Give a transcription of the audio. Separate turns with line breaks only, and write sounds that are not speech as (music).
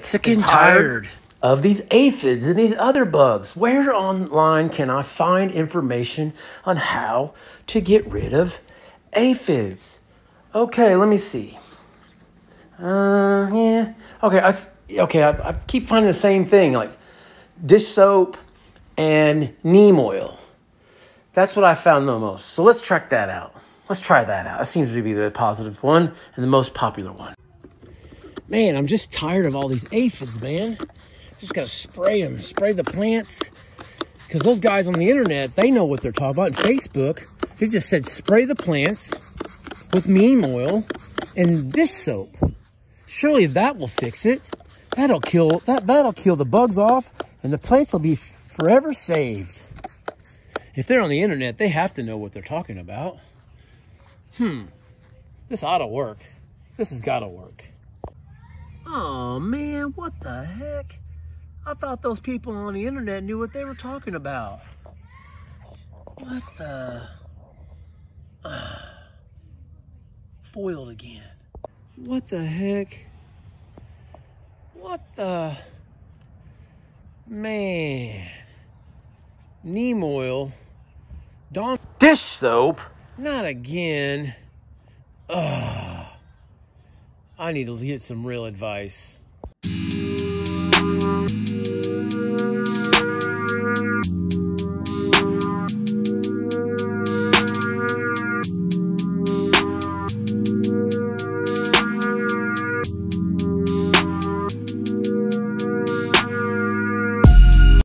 sick,
Sick and tired.
of these aphids and these other bugs. Where online can I find information on how to get rid of aphids? Okay, let me see. Uh, yeah. Okay, I okay. I, I keep finding the same thing, like dish soap and neem oil. That's what I found the most. So let's check that out. Let's try that out. That seems to be the positive one and the most popular one. Man, I'm just tired of all these aphids, man. Just gotta spray them, spray the plants. Because those guys on the internet, they know what they're talking about. And Facebook, they just said spray the plants with neem oil and dish soap. Surely that will fix it. That'll kill that that'll kill the bugs off, and the plants will be forever saved. If they're on the internet, they have to know what they're talking about. Hmm. This ought to work. This has got to work. Oh man, what the heck? I thought those people on the internet knew what they were talking about. What the? Ah. (sighs) foiled again. What the heck? What the? Man. Neem oil. Dawn. Dish soap? Not again. Ugh. I need to get some real advice.